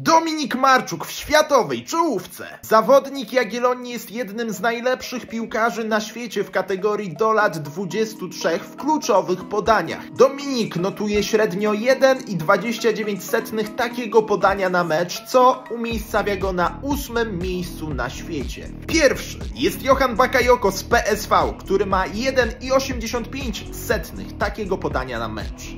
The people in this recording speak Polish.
Dominik Marczuk w światowej czołówce. Zawodnik Jagiellonii jest jednym z najlepszych piłkarzy na świecie w kategorii do lat 23 w kluczowych podaniach. Dominik notuje średnio 1,29 takiego podania na mecz, co umiejscawia go na ósmym miejscu na świecie. Pierwszy jest Johan Bakayoko z PSV, który ma 1,85 takiego podania na mecz.